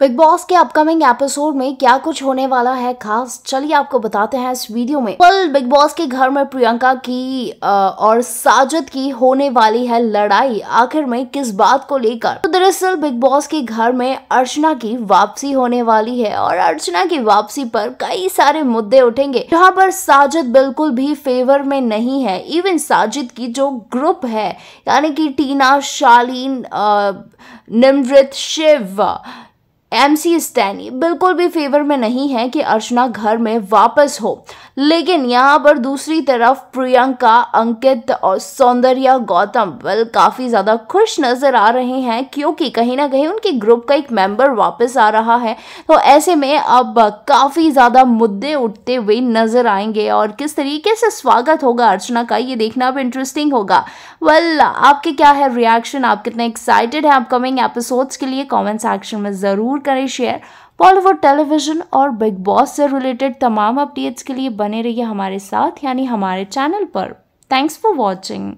Big Boss के upcoming episode में क्या कुछ होने वाला है खास? चलिए आपको बताते हैं इस वीडियो में। कल बिग बॉस के घर में प्रियंका की और साजिद की होने वाली है लड़ाई। आखिर में किस बात को लेकर? तो दरअसल बिग बॉस के घर में अर्चना की वापसी होने वाली है, और अर्चना की वापसी पर कई सारे मुद्दे उठेंगे। जहाँ पर साजिद बिल्कुल भी फेवर में नहीं है। इवन साजिद की जो ग्रुप है, यानी कि टीना, शालीन निमृत, शिव एम सी स्टैनी बिल्कुल भी फेवर में नहीं है कि अर्चना घर में वापस हो। लेकिन यहाँ पर दूसरी तरफ़ प्रियंका, अंकित और सौंदर्या गौतम वेल काफ़ी ज़्यादा खुश नज़र आ रहे हैं क्योंकि कहीं ना कहीं उनके ग्रुप का एक मेंबर वापस आ रहा है। तो ऐसे में अब काफ़ी ज़्यादा मुद्दे उठते हुए नज़र आएँगे और किस तरीके से स्वागत होगा अर्चना का, ये देखना भी इंटरेस्टिंग होगा। वेल आपके क्या है रिएक्शन आप कितने एक्साइटेड हैं अपकमिंग एपिसोड्स के लिए? कॉमेंट सेक्शन में ज़रूर करें शेयर बॉलीवुड टेलीविज़न और बिग बॉस से रिलेटेड तमाम अपडेट्स के लिए बने रहिए हमारे साथ, यानी हमारे चैनल पर। Thanks for watching